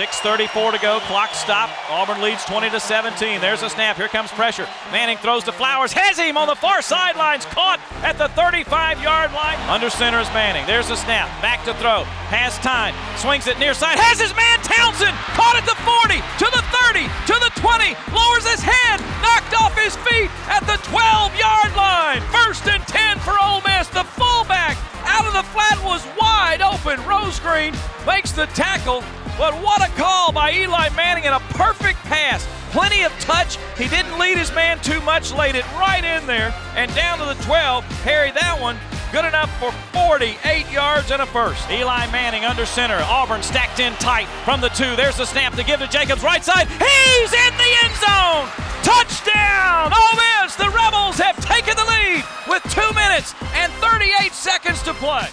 6.34 to go. Clock stop. Auburn leads 20 to 17. There's a snap. Here comes pressure. Manning throws to Flowers. Has him on the far sidelines. Caught at the 35 yard line. Under center is Manning. There's a snap. Back to throw. Has time. Swings it near side. Has his man Townsend. Caught at the 40. To the 30. To the 20. Lowers his head. Knocked off his feet at the 12 yard line. First and 10 for Ole Miss. The fullback out of the flat was wide open. Rosegreen makes the tackle. But what a call by Eli Manning and a perfect pass. Plenty of touch. He didn't lead his man too much, laid it right in there and down to the 12. Harry that one. Good enough for 48 yards and a first. Eli Manning under center. Auburn stacked in tight from the two. There's the snap to give to Jacobs right side. He's in the end zone. Touchdown! Ole Miss. The Rebels have taken the lead with two minutes and 38 seconds to play.